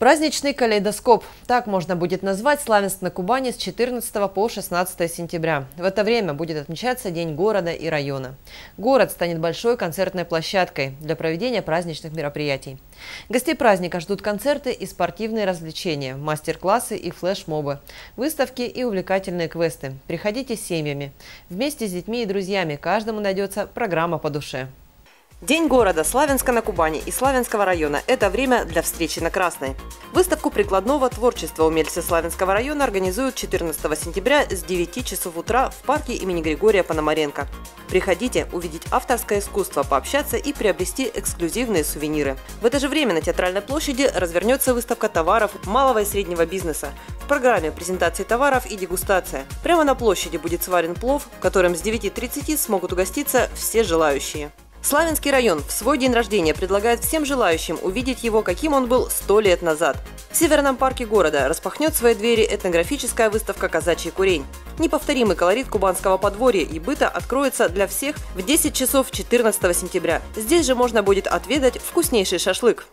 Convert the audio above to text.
Праздничный калейдоскоп. Так можно будет назвать Славянск на Кубани с 14 по 16 сентября. В это время будет отмечаться День города и района. Город станет большой концертной площадкой для проведения праздничных мероприятий. Гостей праздника ждут концерты и спортивные развлечения, мастер-классы и флеш-мобы, выставки и увлекательные квесты. Приходите с семьями. Вместе с детьми и друзьями каждому найдется программа по душе. День города Славянска на Кубани и Славянского района – это время для встречи на Красной. Выставку прикладного творчества умельцы Славянского района организуют 14 сентября с 9 часов утра в парке имени Григория Пономаренко. Приходите увидеть авторское искусство, пообщаться и приобрести эксклюзивные сувениры. В это же время на Театральной площади развернется выставка товаров малого и среднего бизнеса. В программе презентации товаров и дегустация. Прямо на площади будет сварен плов, в котором с 9.30 смогут угоститься все желающие. Славянский район в свой день рождения предлагает всем желающим увидеть его, каким он был сто лет назад. В Северном парке города распахнет свои двери этнографическая выставка «Казачий курень». Неповторимый колорит кубанского подворья и быта откроется для всех в 10 часов 14 сентября. Здесь же можно будет отведать вкуснейший шашлык.